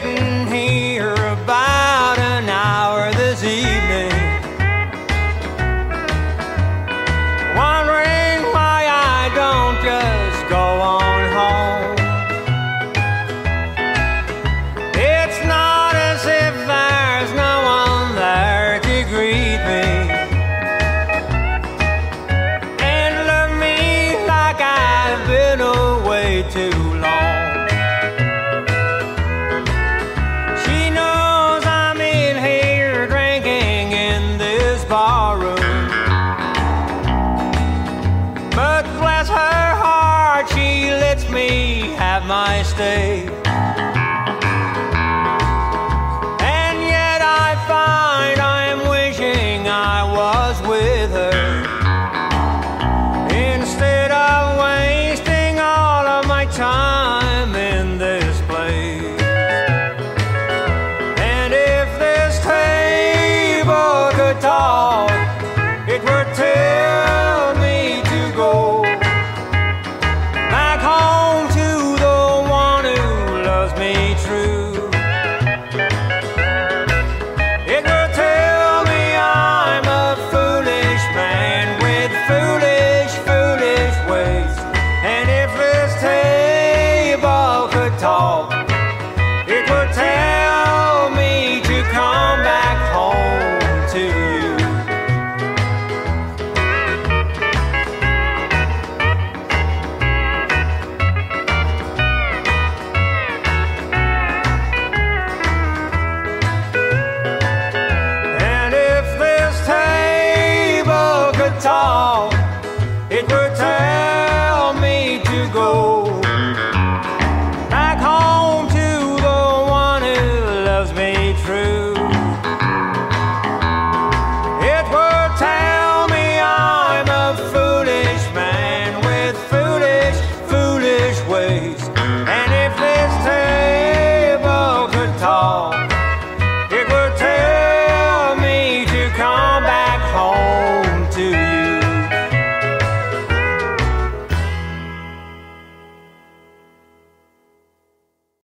sitting here about an hour this evening, wondering why I don't just go on home. It's not as if there's no one there to greet me and love me like I've been away too long. Me have my stay. Talk, it would tell me to come back home to you. And if this table could talk, it would tell me to go